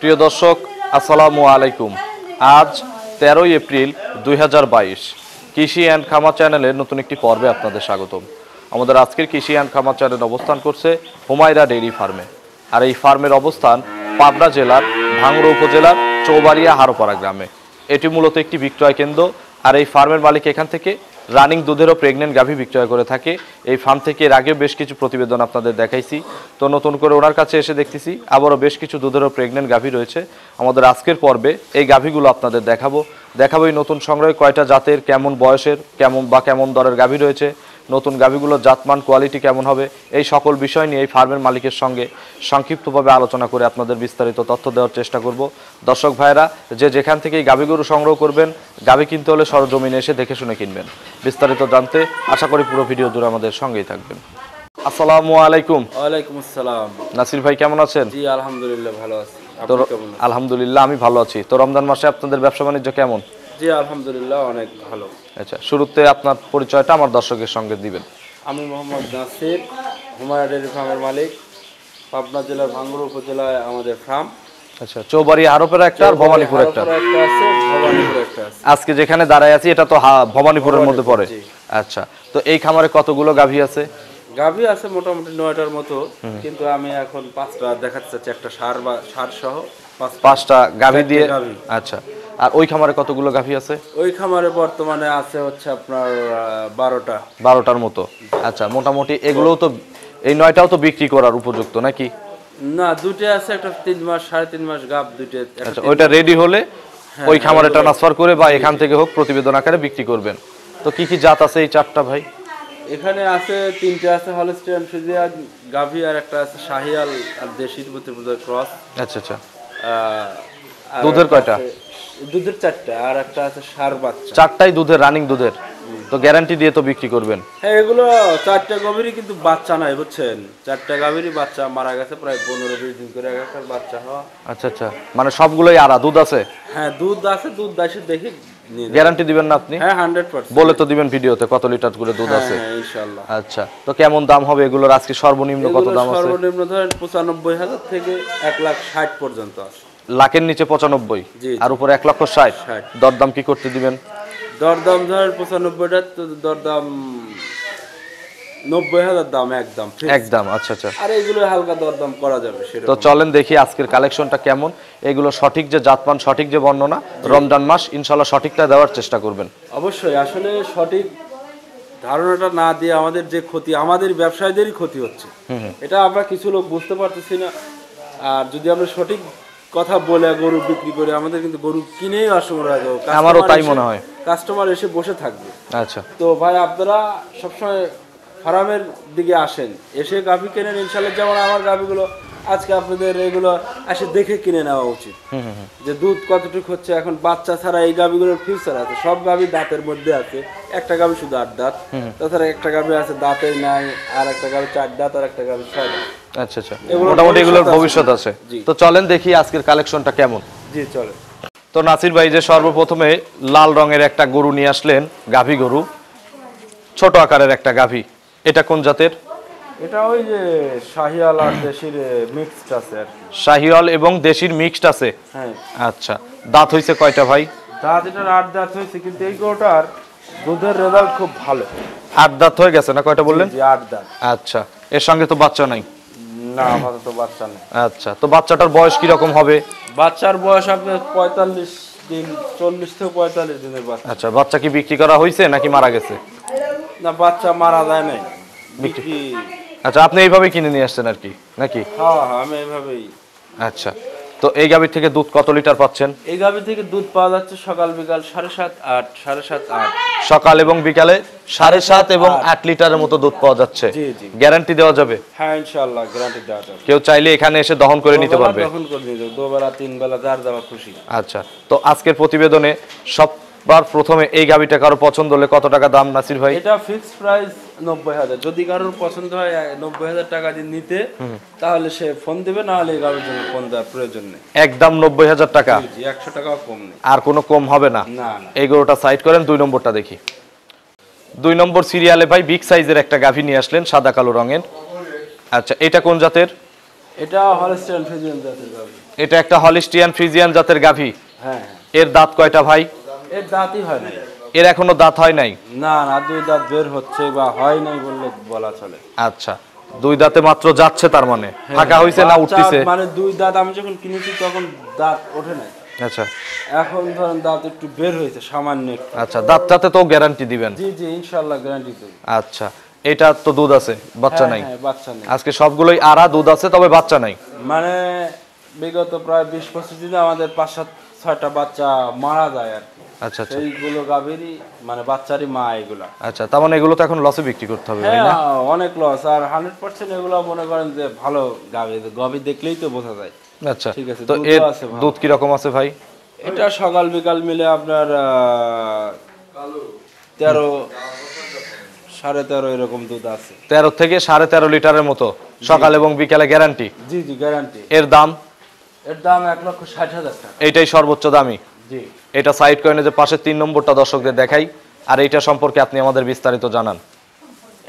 প্রিয় দর্শক, আসসালামু আলাইকুম। আজ তেরোই এপ্রিল দুই হাজার বাইশ। কৃষি অ্যান্ড খামার চ্যানেলের নতুন একটি পর্বে আপনাদের স্বাগতম। আমাদের আজকের কৃষি অ্যান্ড খামার চ্যানেল অবস্থান করছে হুমায়রা ডেইরি ফার্মে। আর এই ফার্মের অবস্থান পাবনা জেলার ভাঙড়া উপজেলার চৌবাড়িয়া হারোপাড়া গ্রামে। এটি মূলত একটি বিক্রয় কেন্দ্র। আর এই ফার্মের মালিক এখান থেকে রানিং দুধেরও প্রেগনেন্ট গাভী বিক্রয় করে থাকে। এই ফার্ম থেকে এর আগেও বেশ কিছু প্রতিবেদন আপনাদের দেখাইছি। তো নতুন করে ওনার কাছে এসে দেখতেছি, আবারও বেশ কিছু দুধেরও প্রেগনেন্ট গাভী রয়েছে। আমাদের আজকের পর্বে এই গাভীগুলো আপনাদের দেখাবো। দেখাবো এই নতুন সংগ্রহে কয়টা জাতের, কেমন বয়সের, কেমন বা কেমন দরের গাভী রয়েছে। নতুন গাভীগুলোর জাতমান কোয়ালিটি কেমন হবে এই সকল বিষয় নিয়ে এই ফার্মের মালিকের সঙ্গে সংক্ষিপ্তভাবে আলোচনা করে আপনাদের বিস্তারিত তথ্য দেওয়ার চেষ্টা করব। দর্শক ভাইরা যে যেখান থেকে এই গরু সংগ্রহ করবেন গাভী কিনতে হলে সরজমিনে এসে দেখে শুনে কিনবেন। বিস্তারিত জানতে আশা করি পুরো ভিডিও জুড়ে আমাদের সঙ্গেই থাকবেন। আসসালামু আলাইকুম। ওয়ালাইকুম আসসালাম। নাসির ভাই কেমন আছেন? জি আলহামদুলিল্লাহ ভালো আছি। তো আপনি কেমন আলহামদুলিল্লাহ আমি ভালো আছি। তো রমজান মাসে আপনাদের ব্যবসা বাণিজ্য কেমন? জি আলহামদুলিল্লাহ অনেক ভালো। আচ্ছা শুরুতে আপনার পরিচয়টা আমার দর্শকের সঙ্গে দিবেন। আমি মোহাম্মদ নাসির হুমায়রা ডেয়ারি ফার্মের মালিক পাবনা জেলার ভাঙ্গুর উপজেলায় আমাদের ফার্ম আচ্ছা চৌবাড়ি আরোপেরা একটা আর ভবানীপুর একটা। আছে ভবানীপুর একটা আছে। আজকে যেখানে দাঁড়ায় আছি এটা তো ভবানীপুরের মধ্যে পড়ে। আচ্ছা তো এই খামারে কতগুলো গাভী আছে? গাভী আছে মোটামুটি নয়টার মতো কিন্তু আমি এখন পাঁচটা দেখাতে চাচ্ছি একটা সার বা সার সহ পাঁচটা গাভী দিয়ে আচ্ছা আর ওই খামারে কতগুলো গাভী আছে? ওই খামারে বর্তমানে আছে হচ্ছে আপনার বারোটা। বারোটার মতো। আচ্ছা মোটামুটি এগুলোও তো এই নয়টাও তো বিক্রি করার উপযুক্ত নাকি? না দুটো আছে একটা তিন মাস সাড়ে তিন মাস গাভ দুটো আচ্ছা ওইটা রেডি হলে ওই খামারে ট্রান্সফার করে বা এখান থেকে হোক প্রতিবেদন আকারে বিক্রি করবেন। তো কি কি জাত আছে এই চারটা ভাই? এখানে আছে তিনটে আছে হলস্টিয়ান ফিজিয়ান গাভি আর একটা আছে শাহিয়াল আর দেশির প্রতি ক্রস। আচ্ছা আচ্ছা। দুধের কয়টা? আছে- দুধের চারটা আর একটা আছে সার বাচ্চা। চারটাই দুধের রানিং দুধের। তো গ্যারান্টি দিয়ে তো বিক্রি করবেন। হ্যাঁ এগুলো চারটা গাভীরই কিন্তু বাচ্চা নাই বুঝছেন? চারটা গাভীরই বাচ্চা মারা গেছে প্রায় পনেরো বিশ দিন করে বাচ্চা হওয়া। আচ্ছা আচ্ছা। মানে সবগুলোই আড়া দুধ আছে? হ্যাঁ দুধ আছে দুধ দাসে দেখে। গ্যারান্টি দিবেন না আপনি? হ্যাঁ হান্ড্রেড পার্সেন্ট বলে তো দিবেন ভিডিওতে কত লিটার করে দুধ আছে। হ্যাঁ ইনশাল্লাহ আচ্ছা তো কেমন দাম হবে এগুলোর? আজকে সর্বনিম্ন কত দাম আছে? সর্বনিম্ন ধরেন পঁচানব্বই হাজার থেকে এক লাখ ষাট পর্যন্ত আছে। লাখের নিচে পঁচানব্বই। আর উপরে এক লক্ষ ষাট। দরদাম কি করতে দিবেন? দরদাম ধর পঁচানব্বইটা তো দরদাম নব্বই হাজার দাম একদম একদম আচ্ছা আচ্ছা। আর এগুলো হালকা দরদাম করা যাবে সেটা তো চলেন দেখি আজকের কালেকশনটা কেমন। এগুলো সঠিক যে জাতমান সঠিক যে বর্ণনা রমজান মাস ইনশাল্লাহ সঠিকটা দেওয়ার চেষ্টা করবেন। অবশ্যই আসলে সঠিক ধারণাটা না দিয়ে আমাদের যে ক্ষতি আমাদের ব্যবসায়ীদেরই ক্ষতি হচ্ছে। এটা আমরা কিছু লোক বুঝতে পারতেছি না। আর যদি আমরা সঠিক কথা বলে গরু বিক্রি করে আমাদের কিন্তু গরু কিনেই অসময় আমারও তাই মনে হয়। কাস্টমার এসে বসে থাকবে। আচ্ছা। তো ভাই আপনারা সবসময় ফার্মের দিকে আসেন। এসে গাভি কেনেন ইনশাল্লাহ যেমন আমার গাভিগুলো আজকে আপনাদের এগুলো এসে দেখে কিনে নেওয়া উচিত। যে দুধ কতটুকু হচ্ছে এখন বাচ্চা ছাড়া এই গাভিগুলোর ফিউচার আছে। সব গাভি দাঁতের মধ্যে আছে। একটা গাভি শুধু আট দাঁত। তাছাড়া একটা গাভি আছে দাঁতেই নাই আর একটা গাভি চার দাঁত আর একটা গাভি ছয় দাঁত। আচ্ছা আচ্ছা। মোটামুটি এগুলোর ভবিষ্যৎ আছে। তো চলেন দেখি আজকের কালেকশনটা কেমন। জি চলে। তো নাসির ভাই যে সর্বপ্রথমে লাল রঙের একটা গরু নিয়ে আসলেন গাভী গরু। ছোট আকারের একটা গাভী। এটা কোন জাতের? এটা ওই যে শাহিয়াল আর দেশির মিক্সড আছে আর কি। শাহিওয়াল এবং দেশির মিক্সড আছে? হ্যাঁ। আচ্ছা। দাঁত হইছে কয়টা ভাই? দাঁত এটার আট দাঁত হয়েছে কিন্তু এই গরুটার দুধের রেজাল্ট খুব ভালো। আট দাঁত হয়ে গেছে না কয়টা বললেন? আট দাঁত। আচ্ছা। এর সঙ্গে তো বাচ্চা নাই? না আপাতত বাচ্চা নেই। আচ্ছা। তো বাচ্চাটার বয়স কি রকম হবে? বাচ্চার বয়স আপনার পঁয়তাল্লিশ দিন চল্লিশ থেকে পঁয়তাল্লিশ দিনের বাচ্চা। আচ্ছা বাচ্চা কি বিক্রি করা হয়েছে নাকি মারা গেছে? না বাচ্চা মারা যায় নাই। বিক্রি আচ্ছা আপনি এইভাবে কিনে নিয়ে আসছেন আর কি নাকি? হ্যাঁ হ্যাঁ আমি এইভাবেই। আচ্ছা তো এই গাভীর থেকে দুধ কত লিটার পাচ্ছেন? এই গাভি থেকে দুধ পাওয়া যাচ্ছে সকাল বিকাল সাড়ে সাত আট সাড়ে সাত আট। সকাল এবং বিকালে সাড়ে সাত এবং আট। লিটারের মতো দুধ পাওয়া যাচ্ছে। জি, জি। গ্যারান্টি দেওয়া যাবে? হ্যাঁ ইনশাআল্লাহ গ্যারান্টি দেওয়া যাবে। কেউ চাইলে এখানে এসে দহন করে নিতে পারবে। তখন করে যাব দুবেলা তিন বেলা যার দেওয়া খুশি। আচ্ছা তো আজকের প্রতিবেদনে সববার প্রথমে এই গাভীটা কারও পছন্দ হলে কত টাকা দাম নাসির ভাই? এটা ফিক্সড প্রাইস নব্বই হাজার। যদি কারোর পছন্দ হয় নব্বই হাজার টাকা দিয়ে নিতে তাহলে সে ফোন দেবে না হলে এই জন্য ফোন দেওয়ার প্রয়োজন নেই। একদম নব্বই হাজার টাকা? জি, একশো টাকাও কম নেই। আর কোনো কম হবে না? এই গরুটা সাইড করেন দুই নম্বরটা দেখি। দুই নম্বর সিরিয়ালে ভাই বিগ সাইজের একটা গাভী নিয়ে আসলেন সাদা কালো রঙের। আচ্ছা এটা কোন জাতের? এটা হলস্টাইন ফ্রিজিয়ান জাতের গাভি। এটা একটা হলিস্টিয়ান ফ্রিজিয়ান জাতের গাভী। হ্যাঁ হ্যাঁ। এর দাঁত কয়টা ভাই? এর দাঁতই হয় নাই। এর এখনও দাঁত হয় নাই? না না দুই দাঁত বের হচ্ছে বা হয় নাই বললে বলা চলে। আচ্ছা দুই দাঁতে মাত্র যাচ্ছে তার মানে? ফাঁকা হইছে না উঠতেছে? মানে দুই দাঁত আমি যখন কিনেছি তখন দাঁত ওঠে নাই। আচ্ছা। এখন ধরেন দাঁত একটু বের হয়েছে সামান্য আচ্ছা দাঁতটাতে তো গ্যারান্টি দিবেন। জি জি ইনশাল্লাহ গ্যারান্টি দেবো। আচ্ছা এটা তো দুধ আছে বাচ্চা নাই? হ্যাঁ বাচ্চা নেই। আজকে সবগুলোই আড়া দুধ আছে তবে বাচ্চা নাই? মানে বিগত প্রায় বিশ পঁচিশ দিনে আমাদের পাঁচ সাত ছয়টা বাচ্চা মারা যায় আর কি। আচ্ছা আচ্ছা। সেইগুলো গাভীরই মানে বাচ্চারই মা এগুলা। আচ্ছা তার মানে এগুলো তো এখন লসে বিক্রি করতে হবে তাই হ্যাঁ না অনেক লস আর হান্ড্রেড পার্সেন্ট এগুলো মনে করেন যে ভালো গাভী গাভী দেখলেই তো বোঝা যায়। আচ্ছা ঠিক আছে, তো এর আছে ভালো। দুধ আছে ভাই? এটা সকাল বিকাল মিলে আপনার তেরো সাড়ে তেরো এরকম দুধ আছে। তেরো থেকে সাড়ে তেরো লিটারের মতো সকাল এবং বিকালে গ্যারান্টি জি জি গ্যারান্টি এর দাম? এর দাম এক লক্ষ ষাট হাজার টাকা। এইটাই সর্বোচ্চ দামি? জি। এটা সাইড কয়েনে যে পাশে তিন নম্বরটা দর্শকদের দেখাই আর এইটা সম্পর্কে আপনি আমাদের বিস্তারিত জানান।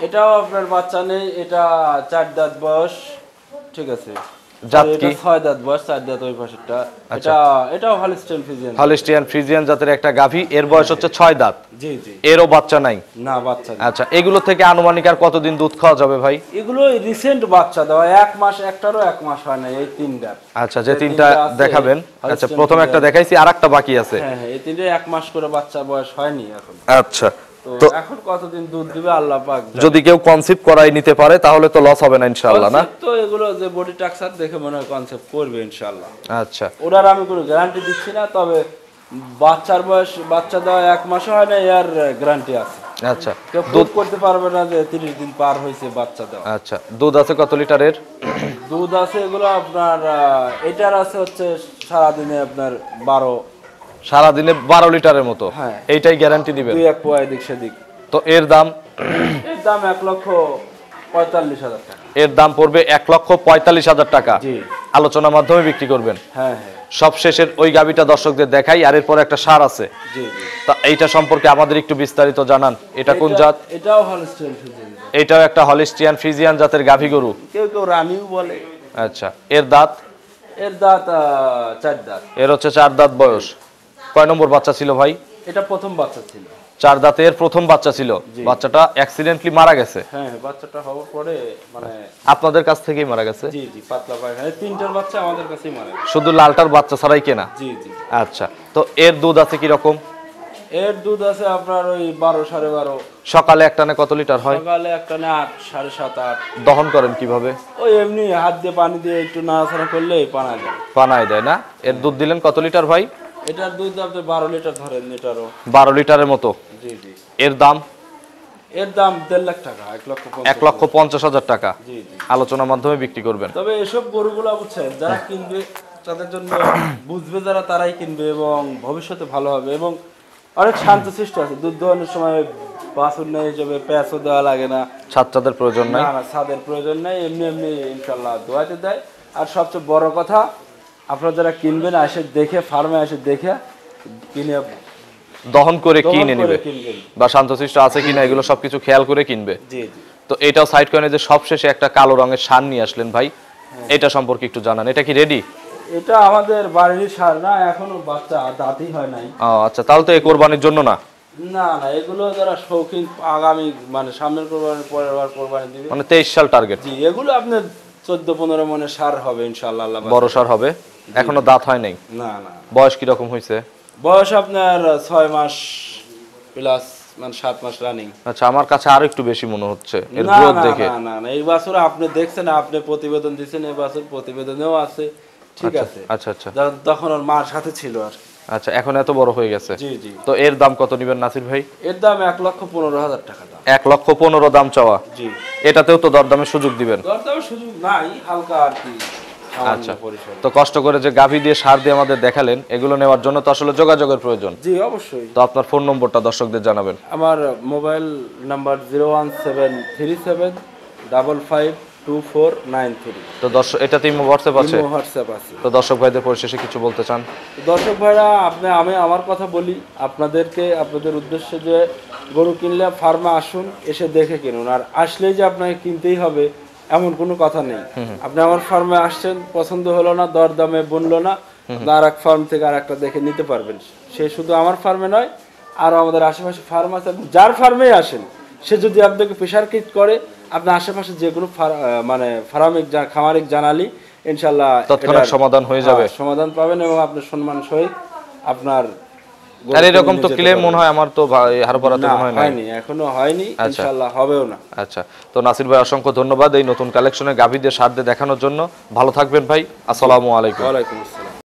এটাও আপনার বাচ্চা নেই এটা চার দাঁত বয়স ঠিক আছে। জাত আর কি? ছয় দাঁত বয়স চার দাঁত ওই পাশেরটা। এটা এটাও হলিস্টেন ফিজিয়ান হলিস্টিয়ান ফ্রিজিয়ান জাতের একটা গাভী এর বয়স হচ্ছে ছয় দাঁত। জি জি। এরও বাচ্চা নাই? না বাচ্চা আচ্ছা এগুলো থেকে আনুমানিক আর কতদিন দুধ খাওয়া যাবে ভাই? এগুলো রিসেন্ট বাচ্চা দেওয়া এক মাস একটারও এক মাস হয় না এই তিনটা। আচ্ছা যে তিনটা দেখাবেন। আচ্ছা প্রথমে একটা দেখাইছি আর একটা বাকি আছে। হ্যাঁ হ্যাঁ এই তিনটে এক মাস করে বাচ্চা বয়স হয়নি এখন। আচ্ছা তো এখন কতদিন দুধ দিবে আল্লাহ পাক যদি কেউ কনসিপ্ট করাই নিতে পারে তাহলে তো লস হবে না ইনশাআল্লাহ না? তো এগুলো যে বডি টাক্সার দেখে মনে হয় কনসেপ্ট করবে ইনশাআল্লাহ। আচ্ছা। ওনার আমি কোনো গ্যারান্টি দিচ্ছি না তবে বাচ্চার বয়স বাচ্চা দেওয়া এক মাসও হয় না এর গ্যারান্টি আছে। আচ্ছা। প্রুভ করতে পারবে না যে তিরিশ দিন পার হয়েছে বাচ্চা দেওয়া। আচ্ছা। দুধ আছে কত লিটারের? দুধ আছে এগুলো আপনার এটার আছে হচ্ছে সারাদিনে আপনার বারো সারাদিনে বারো লিটারের মতো। হ্যাঁ। এইটাই গ্যারান্টি দিবেন। দুই এক পোয়া এদিক সেদিক। তো এর দাম এর দাম এক লক্ষ পঁয়তাল্লিশ হাজার টাকা। এর দাম পড়বে এক লক্ষ পঁয়তাল্লিশ হাজার টাকা। জি। আলোচনার মাধ্যমে বিক্রি করবেন। হ্যাঁ হ্যাঁ। সব শেষের ওই গাবিটা দর্শকদের দেখাই আর এরপর একটা সার আছে। তা এইটা সম্পর্কে আমাদের একটু বিস্তারিত জানান। এটা কোন জাত? এটাও হলস্টেন ফিজিয়ান এটাও একটা হলিস্টিয়ান ফিজিয়ান জাতের গাভী গরু। কেউ কেউ রানিও বলে। আচ্ছা এর দাঁত? এর দাঁত চার দাঁত। এর হচ্ছে চার দাঁত বয়স। কয় নম্বর বাচ্চা ছিল ভাই? এটা প্রথম বাচ্চা ছিল। চার দাঁতের প্রথম বাচ্চা ছিল। বাচ্চাটা অ্যাক্সিডেন্টলি মারা গেছে। হ্যাঁ হ্যাঁ, বাচ্চাটা হওয়ার পরে মানে আপনাদের কাছ থেকেই মারা গেছে? জি জি পাতলা পায়খানা। এই তিনটার বাচ্চা আমাদের কাছেই মারে শুধু লালটার বাচ্চা ছাড়াই কেনা? জি জি। আচ্ছা তো এর দুধ আছে কি রকম এর দুধ আছে আপনার ওই বারো সাড়ে বারো। সকালে একটানে কত লিটার হয়? সকালে একটা না আট সাড়ে সাত আট। দহন করেন কীভাবে? ওই এমনি হাত দিয়ে পানি দিয়ে একটু নাড়াচাড়া করলে পানা যায়। পানায় দেয় না। এর দুধ দিলেন কত লিটার ভাই? এটার দুধ আপনি বারো লিটার ধরেন লিটারও বারো লিটারের মতো? জি জি। এর দাম? এর দাম দেড় লাখ টাকা এক লক্ষ পঞ্চাশ। এক লক্ষ পঞ্চাশ হাজার টাকা। জি জি। আলোচনার মাধ্যমে বিক্রি করবেন। তবে এসব গরুগুলো বুঝছেন যারা কিনবে তাদের জন্য বুঝবে যারা তারাই কিনবে এবং ভবিষ্যতে ভালো হবে এবং অনেক শান্ত সৃষ্টি আছে। দুধ দোয়ানোর সময় বাছুর নেই হিসেবে প্যাঁচও দেওয়া লাগে না। ছাত্রদের প্রয়োজন নাই? না না ছাদের প্রয়োজন নেই এমনি এমনি ইনশাল্লাহ দোয়াতে দেয়। আর সবচেয়ে বড় কথা আপনারা যারা কিনবেন এসে দেখে ফার্মে এসে দেখে কিনে দহন করে কিনে নিবে। বা শান্তশিষ্ট আছে কিনা এগুলো সবকিছু খেয়াল করে কিনবে। জি জি। তো এটাও সাইড কয়েনে যে সবশেষে একটা কালো রঙের শান নিয়ে আসলেন ভাই হ্যাঁ। এটা সম্পর্কে একটু জানান। এটা কি রেডি এটা আমাদের বাড়ির সার না এখনও বাচ্চা দাঁতই হয় নাই। ও আচ্ছা তাহলে তো এ কোরবানির জন্য না? না না এগুলো যারা শৌখিন আগামী মানে সামনের কোরবানি পরের বার কোরবানি দিবে। মানে তেইশ সাল টার্গেট জি এগুলো আপনার চোদ্দ পনেরো মনে সার হবে ইনশাল্লাহ বড় সার হবে? এখনও দাঁত হয় নাই? না না বয়স কি রকম হয়েছে বয়স আপনার ছয় মাস প্লাস মানে সাত মাস রানিং আচ্ছা আমার কাছে আরও একটু বেশি মনে হচ্ছে এর গ্রোথ দেখে। না না না এই বছর আপনি দেখছেন আপনি প্রতিবেদন দিচ্ছেন এই বছর প্রতিবেদনেও আছে ঠিক আছে। আচ্ছা আচ্ছা। তখন ওর মার সাথে ছিল আর কি। আচ্ছা এখন এত বড় হয়ে গেছে। জি জি। তো এর দাম কত নিবেন নাসির ভাই? এর দাম এক লক্ষ পনেরো হাজার টাকা দাম। এক লক্ষ পনেরো দাম চাওয়া। জি। এটাতেও তো দরদামের সুযোগ দিবেন। দরদামের সুযোগ নাই হালকা আর কি আচ্ছা। তো কষ্ট করে যে গাভী দিয়ে সার দিয়ে আমাদের দেখালেন এগুলো নেওয়ার জন্য তো আসলে যোগাযোগের প্রয়োজন। জি অবশ্যই। তো আপনার ফোন নম্বরটা দর্শকদের জানাবেন। আমার mobile number zero one seven three seven double five তো দর্শক হোয়াটসঅ্যাপ আছে? হোয়াটসঅ্যাপ আছে। তো দর্শক ভাইদের পরিশেষে কিছু বলতে চান? দর্শক ভাইরা আপনি আমি আমার কথা বলি। আপনাদেরকে আপনাদের উদ্দেশ্যে যে গরু কিনলে ফার্মে আসুন এসে দেখে কিনুন। আর আসলেই যে আপনাকে কিনতেই হবে এমন কোনো কথা নেই। আপনি আমার ফার্মে আসছেন পছন্দ হলো না দর দামে বলল না আর এক ফার্ম থেকে আর একটা দেখে নিতে পারবেন। সে শুধু আমার ফার্মে নয় আরও আমাদের আশেপাশে ফার্ম আছে। যার ফার্মেই আসেন সে যদি আপনাকে প্রেশার কিট করে আপনার আশেপাশে যে কোনো মানে ফার্মিক খামারিক জানালি ইনশাল্লাহ তৎক্ষণাৎ সমাধান হয়ে যাবে। হ্যাঁ, সমাধান পাবেন এবং আপনার সম্মান সহিত আপনার আর এরকম তো ক্লেম। মনে হয় আমার তো হারপাড়াতে মনে হয় হয়নি এখনও হয়নি ইনশাআল্লাহ হবেও না। আচ্ছা তো নাসির ভাই অসংখ্য ধন্যবাদ এই নতুন কালেকশনের গাভীদের সার দিয়ে দেখানোর জন্য। ভালো থাকবেন ভাই আসসালামু আলাইকুম। ওয়ালাইকুম আসসালাম।